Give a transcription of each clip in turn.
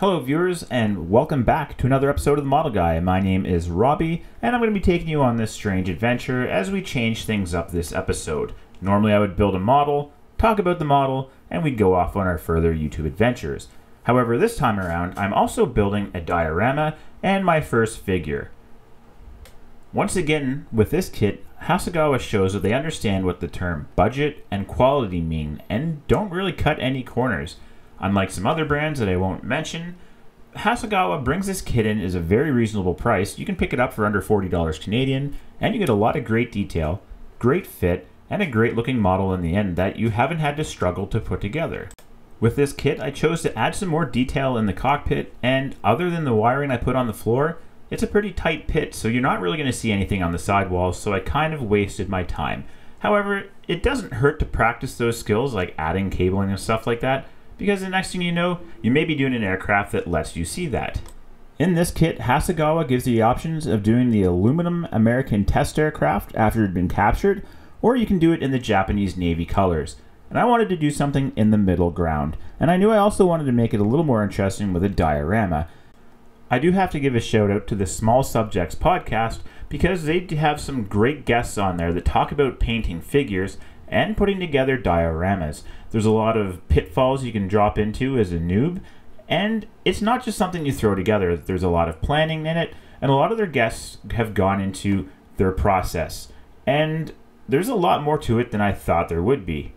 Hello, viewers, and welcome back to another episode of The Model Guy. My name is Robbie, and I'm going to be taking you on this strange adventure as we change things up this episode. Normally, I would build a model, talk about the model, and we'd go off on our further YouTube adventures. However, this time around, I'm also building a diorama and my first figure. Once again, with this kit, Hasegawa shows that they understand what the term budget and quality mean and don't really cut any corners. Unlike some other brands that I won't mention, Hasegawa brings this kit in as a very reasonable price. You can pick it up for under $40 Canadian, and you get a lot of great detail, great fit, and a great looking model in the end that you haven't had to struggle to put together. With this kit, I chose to add some more detail in the cockpit, and other than the wiring I put on the floor, it's a pretty tight pit, so you're not really going to see anything on the sidewalls, so I kind of wasted my time. However, it doesn't hurt to practice those skills like adding cabling and stuff like that, because the next thing you know, you may be doing an aircraft that lets you see that. In this kit, Hasegawa gives you the options of doing the aluminum American test aircraft after it had been captured, or you can do it in the Japanese Navy colors. And I wanted to do something in the middle ground, and I knew I also wanted to make it a little more interesting with a diorama. I do have to give a shout out to the Small Subjects podcast because they have some great guests on there that talk about painting figures and putting together dioramas. There's a lot of pitfalls you can drop into as a noob, and it's not just something you throw together. There's a lot of planning in it, and a lot of their guests have gone into their process. And there's a lot more to it than I thought there would be.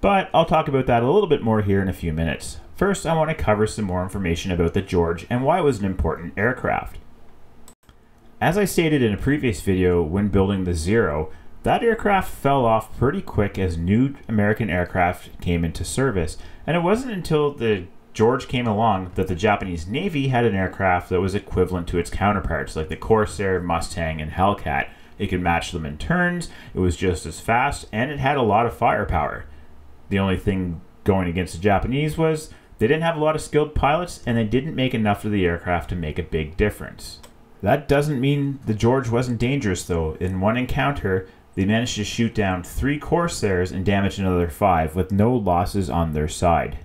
But I'll talk about that a little bit more here in a few minutes. First, I want to cover some more information about the George and why it was an important aircraft. As I stated in a previous video when building the Zero, that aircraft fell off pretty quick as new American aircraft came into service, and it wasn't until the George came along that the Japanese Navy had an aircraft that was equivalent to its counterparts, like the Corsair, Mustang, and Hellcat. It could match them in turns, it was just as fast, and it had a lot of firepower. The only thing going against the Japanese was they didn't have a lot of skilled pilots, and they didn't make enough of the aircraft to make a big difference. That doesn't mean the George wasn't dangerous, though. In one encounter, they managed to shoot down three Corsairs and damage another five, with no losses on their side.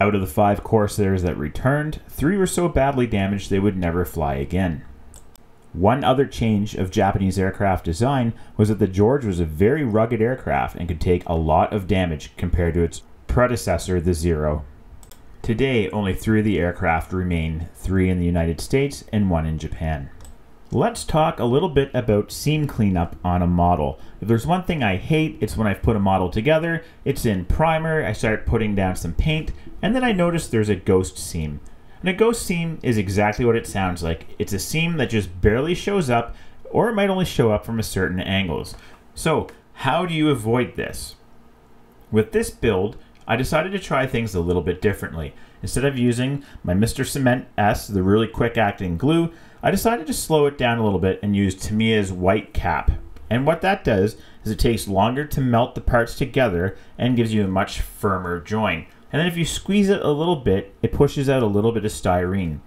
Out of the five Corsairs that returned, three were so badly damaged they would never fly again. One other change of Japanese aircraft design was that the George was a very rugged aircraft and could take a lot of damage compared to its predecessor, the Zero. Today, only three of the aircraft remain three in the United States and one in Japan. Let's talk a little bit about seam cleanup on a model. If there's one thing I hate, it's when I've put a model together, it's in primer, I start putting down some paint, and then I notice there's a ghost seam. And a ghost seam is exactly what it sounds like. It's a seam that just barely shows up, or it might only show up from a certain angles. So, how do you avoid this? With this build, I decided to try things a little bit differently. Instead of using my Mr. Cement S, the really quick acting glue, I decided to slow it down a little bit and use Tamiya's white cap. And what that does is it takes longer to melt the parts together and gives you a much firmer join. And then if you squeeze it a little bit, it pushes out a little bit of styrene.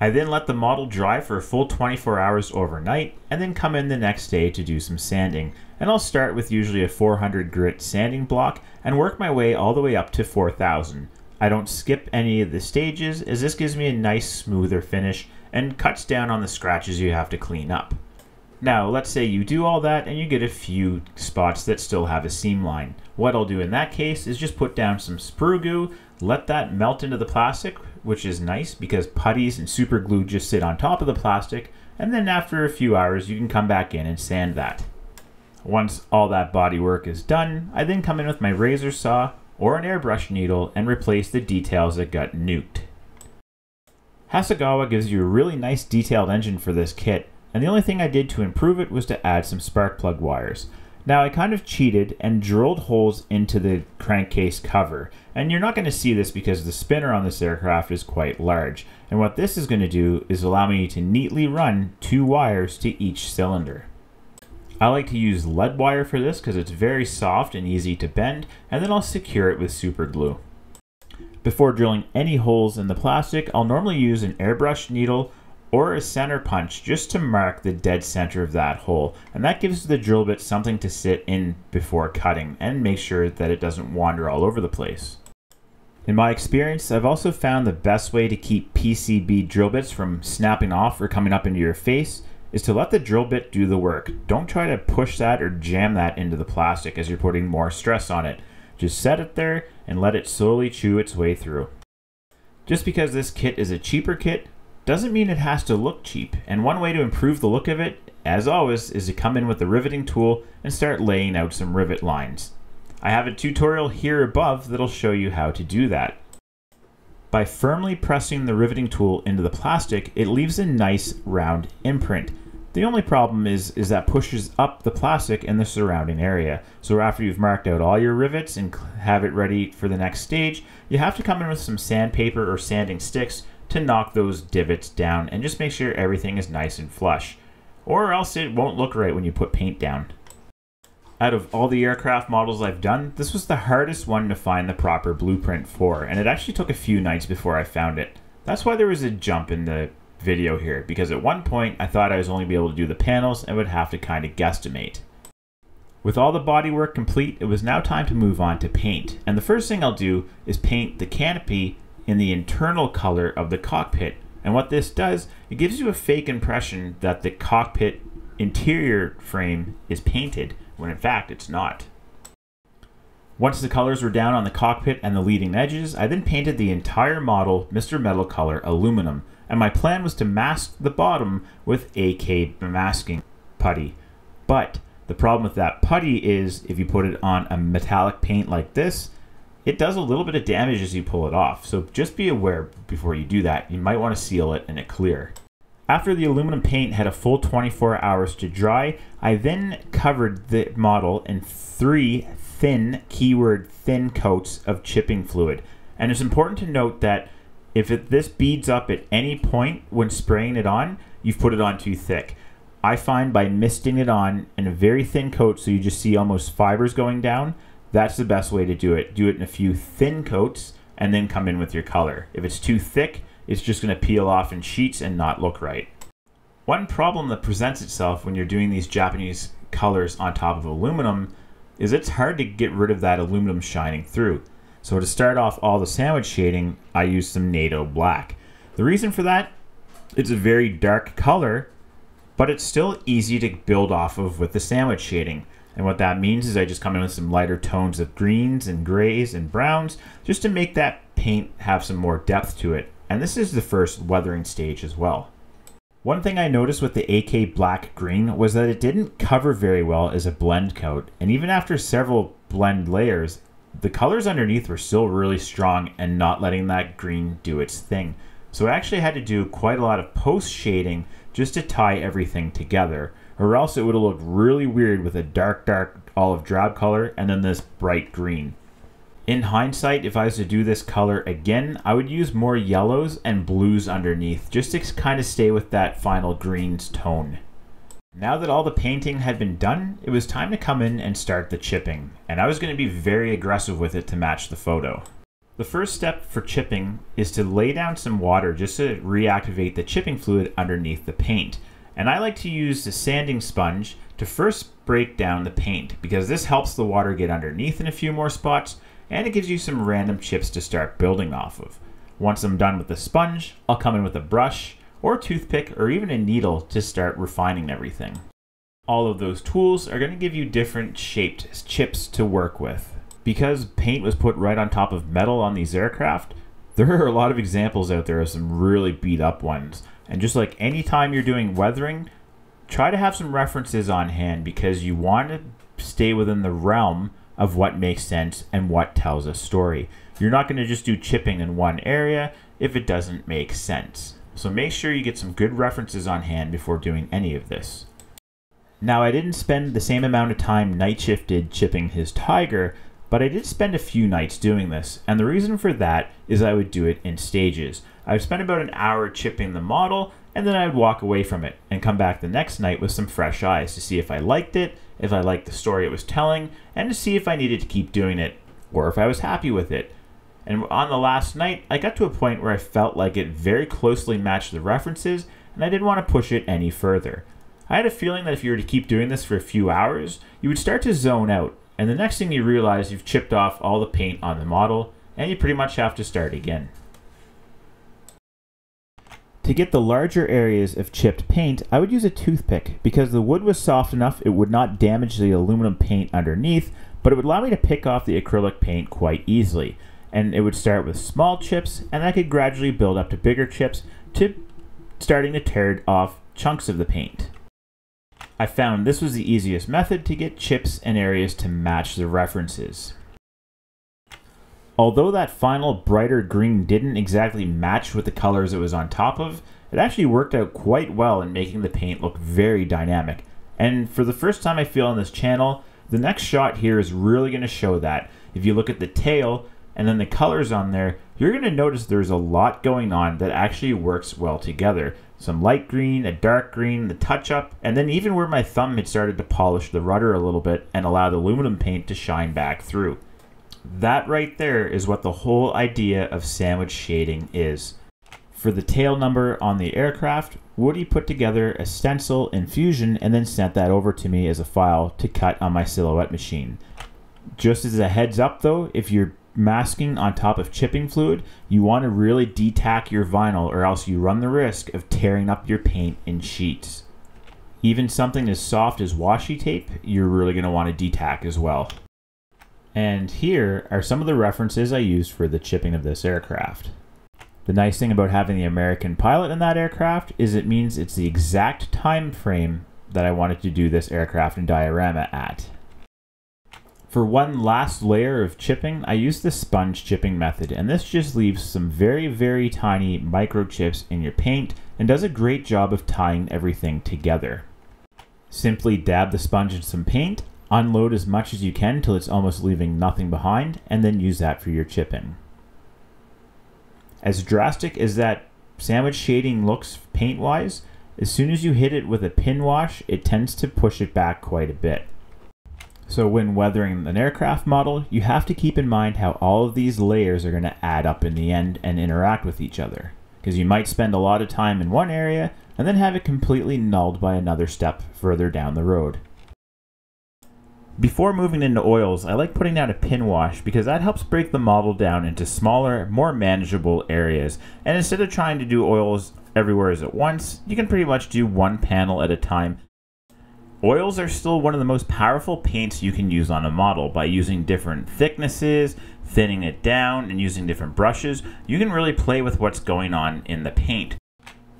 I then let the model dry for a full 24 hours overnight and then come in the next day to do some sanding. And I'll start with usually a 400 grit sanding block and work my way all the way up to 4000. I don't skip any of the stages as this gives me a nice smoother finish and cuts down on the scratches you have to clean up. Now, let's say you do all that and you get a few spots that still have a seam line. What I'll do in that case is just put down some sprue goo, let that melt into the plastic, which is nice because putties and super glue just sit on top of the plastic, and then after a few hours you can come back in and sand that. Once all that body work is done, I then come in with my razor saw or an airbrush needle and replace the details that got nuked. Hasegawa gives you a really nice detailed engine for this kit, and the only thing I did to improve it was to add some spark plug wires. Now I kind of cheated and drilled holes into the crankcase cover, and you're not going to see this because the spinner on this aircraft is quite large, and what this is going to do is allow me to neatly run two wires to each cylinder. I like to use lead wire for this because it's very soft and easy to bend, and then I'll secure it with super glue. Before drilling any holes in the plastic, I'll normally use an airbrush needle or a center punch just to mark the dead center of that hole. And that gives the drill bit something to sit in before cutting and make sure that it doesn't wander all over the place. In my experience, I've also found the best way to keep PCB drill bits from snapping off or coming up into your face is to let the drill bit do the work. Don't try to push that or jam that into the plastic as you're putting more stress on it. Just set it there and let it slowly chew its way through. Just because this kit is a cheaper kit doesn't mean it has to look cheap, and one way to improve the look of it, as always, is to come in with the riveting tool and start laying out some rivet lines. I have a tutorial here above that'll show you how to do that. By firmly pressing the riveting tool into the plastic, it leaves a nice round imprint. The only problem is, is that pushes up the plastic in the surrounding area. So after you've marked out all your rivets and have it ready for the next stage, you have to come in with some sandpaper or sanding sticks to knock those divots down and just make sure everything is nice and flush. Or else it won't look right when you put paint down. Out of all the aircraft models I've done, this was the hardest one to find the proper blueprint for, and it actually took a few nights before I found it. That's why there was a jump in the video here, because at one point I thought I was only be able to do the panels and would have to kind of guesstimate. With all the bodywork complete, it was now time to move on to paint, and the first thing I'll do is paint the canopy in the internal color of the cockpit. And what this does, it gives you a fake impression that the cockpit interior frame is painted, when in fact it's not. Once the colors were down on the cockpit and the leading edges, I then painted the entire model Mr. Metal Color aluminum, and my plan was to mask the bottom with AK masking putty. But the problem with that putty is if you put it on a metallic paint like this, it does a little bit of damage as you pull it off. So just be aware before you do that. You might want to seal it and it clear. After the aluminum paint had a full 24 hours to dry, I then covered the model in three thin, keyword thin coats of chipping fluid. And it's important to note that if it, this beads up at any point when spraying it on, you've put it on too thick. I find by misting it on in a very thin coat so you just see almost fibers going down, that's the best way to do it. Do it in a few thin coats and then come in with your color. If it's too thick, it's just going to peel off in sheets and not look right. One problem that presents itself when you're doing these Japanese colors on top of aluminum is it's hard to get rid of that aluminum shining through. So to start off all the sandwich shading, I used some NATO black. The reason for that, it's a very dark color, but it's still easy to build off of with the sandwich shading. And what that means is I just come in with some lighter tones of greens and grays and browns just to make that paint have some more depth to it. And this is the first weathering stage as well. One thing I noticed with the AK Black Green was that it didn't cover very well as a blend coat, and even after several blend layers, the colors underneath were still really strong and not letting that green do its thing. So I actually had to do quite a lot of post shading just to tie everything together, or else it would have looked really weird with a dark, dark olive drab color and then this bright green. In hindsight, if I was to do this color again, I would use more yellows and blues underneath, just to kind of stay with that final greens tone. Now that all the painting had been done, it was time to come in and start the chipping, and I was going to be very aggressive with it to match the photo. The first step for chipping is to lay down some water just to reactivate the chipping fluid underneath the paint. And I like to use the sanding sponge to first break down the paint because this helps the water get underneath in a few more spots and it gives you some random chips to start building off of. Once I'm done with the sponge, I'll come in with a brush or a toothpick or even a needle to start refining everything. All of those tools are going to give you different shaped chips to work with. Because paint was put right on top of metal on these aircraft, there are a lot of examples out there of some really beat up ones. And just like any time you're doing weathering, try to have some references on hand because you want to stay within the realm of what makes sense and what tells a story. You're not going to just do chipping in one area if it doesn't make sense. So make sure you get some good references on hand before doing any of this. Now, I didn't spend the same amount of time night shifted chipping his tiger, but I did spend a few nights doing this, and the reason for that is I would do it in stages. I would spend about an hour chipping the model, and then I would walk away from it and come back the next night with some fresh eyes to see if I liked it if I liked the story it was telling, and to see if I needed to keep doing it, or if I was happy with it. And on the last night, I got to a point where I felt like it very closely matched the references, and I didn't want to push it any further. I had a feeling that if you were to keep doing this for a few hours, you would start to zone out, and the next thing you realize, you've chipped off all the paint on the model, and you pretty much have to start again. To get the larger areas of chipped paint, I would use a toothpick because the wood was soft enough it would not damage the aluminum paint underneath, but it would allow me to pick off the acrylic paint quite easily. And it would start with small chips, and I could gradually build up to bigger chips to starting to tear off chunks of the paint. I found this was the easiest method to get chips and areas to match the references. Although that final brighter green didn't exactly match with the colors it was on top of, it actually worked out quite well in making the paint look very dynamic. And for the first time I feel on this channel, the next shot here is really going to show that. If you look at the tail and then the colors on there, you're going to notice there's a lot going on that actually works well together. Some light green, a dark green, the touch up, and then even where my thumb had started to polish the rudder a little bit and allow the aluminum paint to shine back through. That right there is what the whole idea of sandwich shading is. For the tail number on the aircraft, Woody put together a stencil in Fusion and then sent that over to me as a file to cut on my silhouette machine. Just as a heads up though, if you're masking on top of chipping fluid, you want to really detack your vinyl or else you run the risk of tearing up your paint in sheets. Even something as soft as washi tape, you're really going to want to detack as well. And here are some of the references I used for the chipping of this aircraft. The nice thing about having the American pilot in that aircraft is it means it's the exact time frame that I wanted to do this aircraft and diorama at. For one last layer of chipping, I use the sponge chipping method, and this just leaves some very, very tiny microchips in your paint and does a great job of tying everything together. Simply dab the sponge in some paint Unload as much as you can until it's almost leaving nothing behind, and then use that for your chipping. As drastic as that sandwich shading looks paint-wise, as soon as you hit it with a pin wash, it tends to push it back quite a bit. So when weathering an aircraft model, you have to keep in mind how all of these layers are going to add up in the end and interact with each other. Because you might spend a lot of time in one area and then have it completely nulled by another step further down the road. Before moving into oils, I like putting down a pin wash because that helps break the model down into smaller, more manageable areas. And instead of trying to do oils everywhere at once, you can pretty much do one panel at a time. Oils are still one of the most powerful paints you can use on a model by using different thicknesses, thinning it down, and using different brushes. You can really play with what's going on in the paint.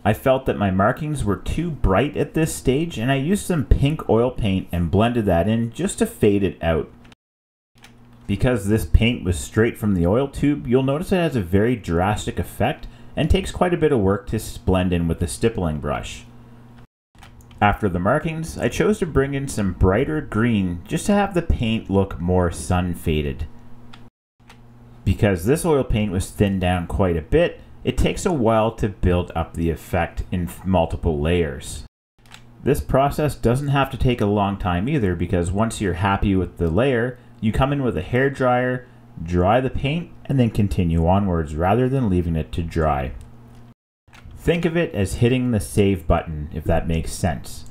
I felt that my markings were too bright at this stage and I used some pink oil paint and blended that in just to fade it out. Because this paint was straight from the oil tube, you'll notice it has a very drastic effect and takes quite a bit of work to blend in with the stippling brush. After the markings, I chose to bring in some brighter green just to have the paint look more sun faded. Because this oil paint was thinned down quite a bit, it takes a while to build up the effect in multiple layers. This process doesn't have to take a long time either because once you're happy with the layer, you come in with a hair dryer, dry the paint, and then continue onwards rather than leaving it to dry. Think of it as hitting the save button if that makes sense.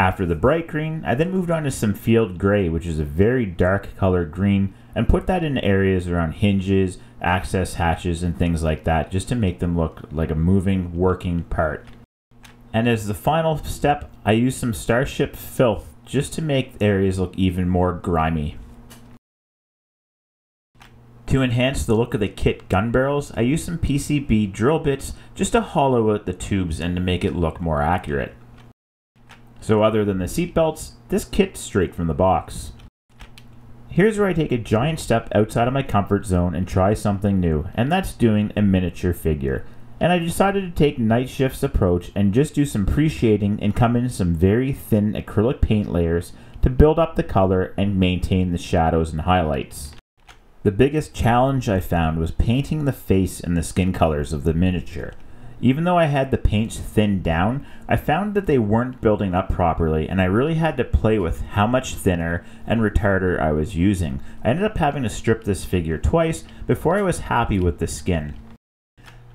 After the bright green, I then moved on to some field gray, which is a very dark colored green, and put that in areas around hinges, access hatches, and things like that, just to make them look like a moving, working part. And as the final step, I used some Starship filth just to make areas look even more grimy. To enhance the look of the kit gun barrels, I used some PCB drill bits just to hollow out the tubes and to make it look more accurate. So other than the seatbelts, this kit's straight from the box. Here's where I take a giant step outside of my comfort zone and try something new, and that's doing a miniature figure. And I decided to take Night Shift's approach and just do some pre-shading and come in some very thin acrylic paint layers to build up the color and maintain the shadows and highlights. The biggest challenge I found was painting the face and the skin colors of the miniature. Even though I had the paints thinned down, I found that they weren't building up properly and I really had to play with how much thinner and retarder I was using. I ended up having to strip this figure twice before I was happy with the skin.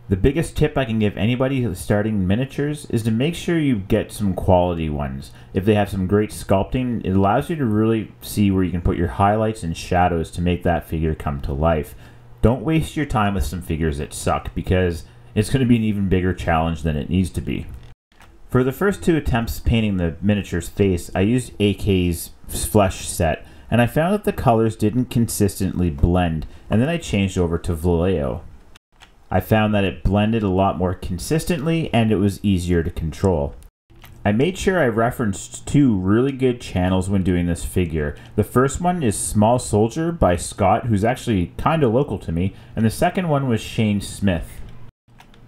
The biggest tip I can give anybody starting miniatures is to make sure you get some quality ones. If they have some great sculpting, it allows you to really see where you can put your highlights and shadows to make that figure come to life. don't waste your time with some figures that suck because it's going to be an even bigger challenge than it needs to be. For the first two attempts painting the miniature's face, I used AK's flesh set, and I found that the colors didn't consistently blend, and then I changed over to Vallejo. I found that it blended a lot more consistently and it was easier to control. I made sure I referenced two really good channels when doing this figure. The first one is Small Soldier by Scott, who's actually kind of local to me, and the second one was Shane Smith.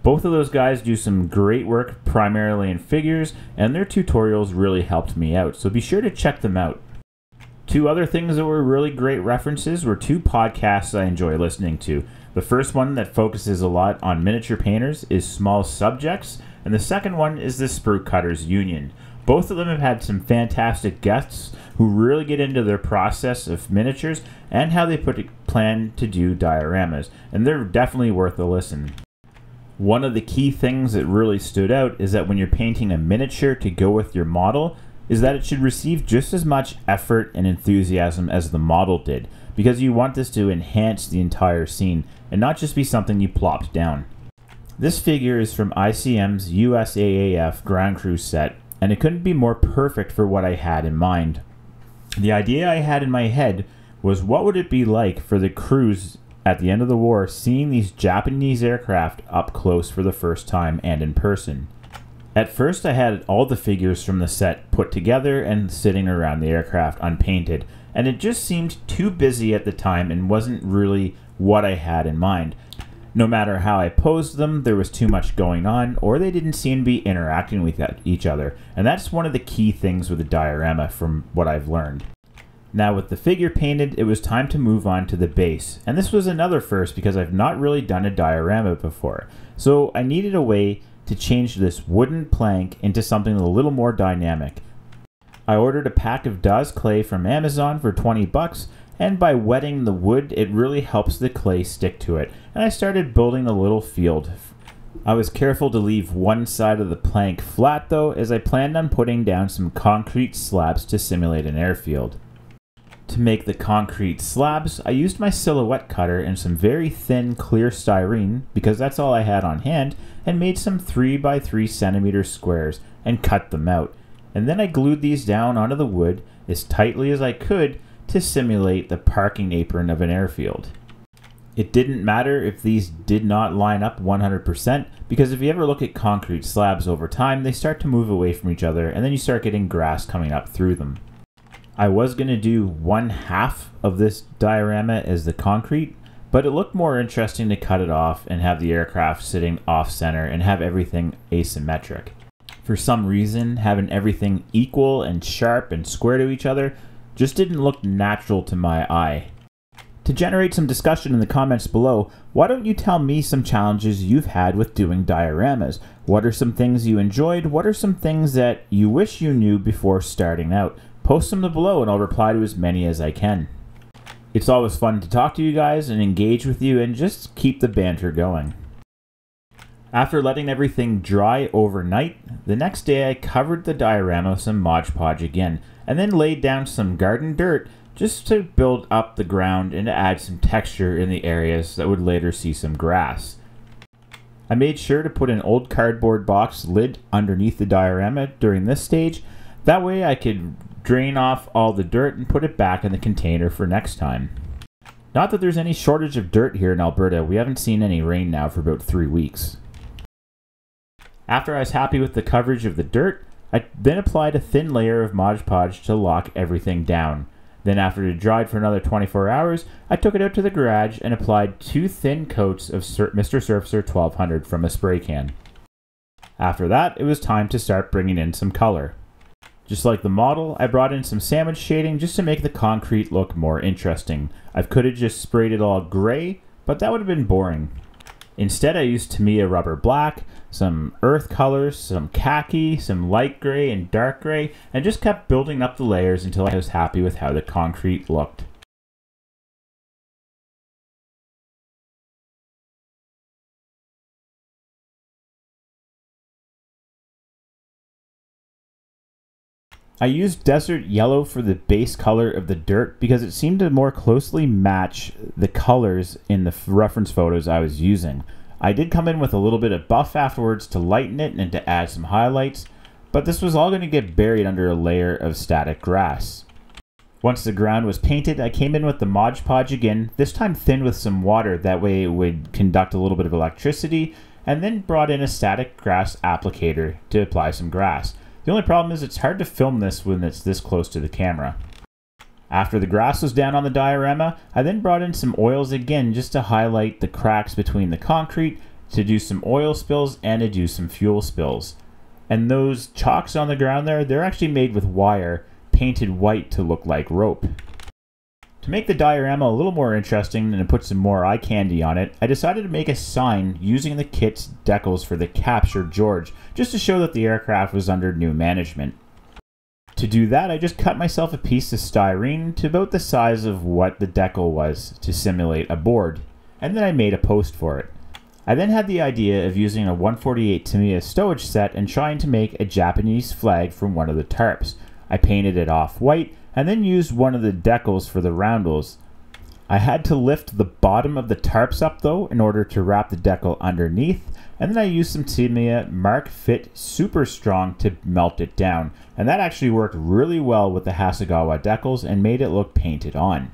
Both of those guys do some great work primarily in figures, and their tutorials really helped me out, so be sure to check them out. Two other things that were really great references were two podcasts I enjoy listening to. The first one that focuses a lot on miniature painters is Small Subjects, and the second one is the Sprue Cutters Union. Both of them have had some fantastic guests who really get into their process of miniatures and how they put plan to do dioramas, and they're definitely worth a listen. One of the key things that really stood out is that when you're painting a miniature to go with your model, is that it should receive just as much effort and enthusiasm as the model did, because you want this to enhance the entire scene and not just be something you plopped down. This figure is from ICM's USAAF Ground Crew set, and it couldn't be more perfect for what I had in mind. The idea I had in my head was what would it be like for the crews at the end of the war seeing these Japanese aircraft up close for the first time and in person. At first, I had all the figures from the set put together and sitting around the aircraft unpainted, and it just seemed too busy at the time and wasn't really what I had in mind. No matter how I posed them, there was too much going on, or they didn't seem to be interacting with each other, and that's one of the key things with a diorama from what I've learned. Now with the figure painted, it was time to move on to the base. And this was another first because I've not really done a diorama before. So I needed a way to change this wooden plank into something a little more dynamic. I ordered a pack of DAS clay from Amazon for 20 bucks and by wetting the wood it really helps the clay stick to it and I started building a little field. I was careful to leave one side of the plank flat though as I planned on putting down some concrete slabs to simulate an airfield. To make the concrete slabs, I used my silhouette cutter and some very thin clear styrene, because that's all I had on hand, and made some 3 by 3 centimeter squares and cut them out. And then I glued these down onto the wood as tightly as I could to simulate the parking apron of an airfield. It didn't matter if these did not line up 100% because if you ever look at concrete slabs over time, they start to move away from each other and then you start getting grass coming up through them. I was going to do one half of this diorama as the concrete, but it looked more interesting to cut it off and have the aircraft sitting off center and have everything asymmetric. For some reason, having everything equal and sharp and square to each other just didn't look natural to my eye. To generate some discussion in the comments below, why don't you tell me some challenges you've had with doing dioramas? What are some things you enjoyed? What are some things that you wish you knew before starting out? Post them below and I'll reply to as many as I can. It's always fun to talk to you guys and engage with you and just keep the banter going. After letting everything dry overnight, the next day I covered the diorama with some Mod Podge again, and then laid down some garden dirt just to build up the ground and to add some texture in the areas that would later see some grass. I made sure to put an old cardboard box lid underneath the diorama during this stage, that way I could drain off all the dirt and put it back in the container for next time. Not that there's any shortage of dirt here in Alberta, we haven't seen any rain now for about three weeks. After I was happy with the coverage of the dirt, I then applied a thin layer of Mod Podge to lock everything down. Then after it dried for another 24 hours, I took it out to the garage and applied two thin coats of Mr. Surfacer 1200 from a spray can. After that, it was time to start bringing in some color. Just like the model, I brought in some sandwich shading just to make the concrete look more interesting. I could have just sprayed it all gray, but that would have been boring. Instead, I used Tamiya rubber black, some earth colors, some khaki, some light gray and dark gray, and just kept building up the layers until I was happy with how the concrete looked. I used desert yellow for the base color of the dirt because it seemed to more closely match the colors in the reference photos I was using. I did come in with a little bit of buff afterwards to lighten it and to add some highlights, but this was all going to get buried under a layer of static grass. Once the ground was painted, I came in with the Mod Podge again, this time thinned with some water, that way it would conduct a little bit of electricity, and then brought in a static grass applicator to apply some grass. The only problem is it's hard to film this when it's this close to the camera. After the grass was down on the diorama, I then brought in some oils again just to highlight the cracks between the concrete, to do some oil spills, and to do some fuel spills. And those chalks on the ground there, they're actually made with wire, painted white to look like rope. To make the diorama a little more interesting and to put some more eye candy on it, I decided to make a sign using the kit's decals for the captured George, just to show that the aircraft was under new management. To do that, I just cut myself a piece of styrene to about the size of what the decal was to simulate a board, and then I made a post for it. I then had the idea of using a 148 Tamiya stowage set and trying to make a Japanese flag from one of the tarps. I painted it off white and then used one of the decals for the roundels. I had to lift the bottom of the tarps up though in order to wrap the decal underneath and then I used some Tamiya Mark Fit Super Strong to melt it down and that actually worked really well with the Hasegawa decals and made it look painted on.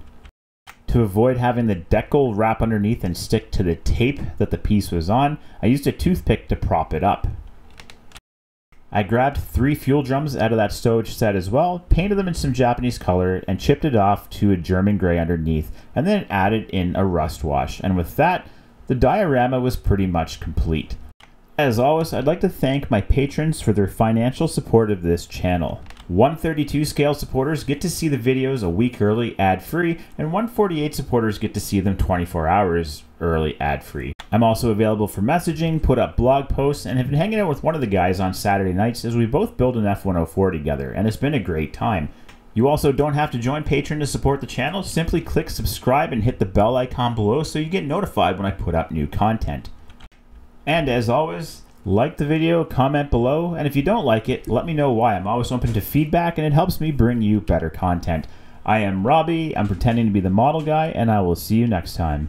To avoid having the decal wrap underneath and stick to the tape that the piece was on, I used a toothpick to prop it up. I grabbed three fuel drums out of that stowage set as well, painted them in some Japanese color, and chipped it off to a German gray underneath, and then added in a rust wash. And with that, the diorama was pretty much complete. As always, I'd like to thank my patrons for their financial support of this channel. 132 scale supporters get to see the videos a week early ad-free, and 148 supporters get to see them 24 hours early ad-free. I'm also available for messaging, put up blog posts, and have been hanging out with one of the guys on Saturday nights as we both build an F-104 together, and it's been a great time. You also don't have to join Patreon to support the channel, simply click subscribe and hit the bell icon below so you get notified when I put up new content. And as always, like the video, comment below, and if you don't like it, let me know why. I'm always open to feedback and it helps me bring you better content. I am Robbie, I'm pretending to be the model guy, and I will see you next time.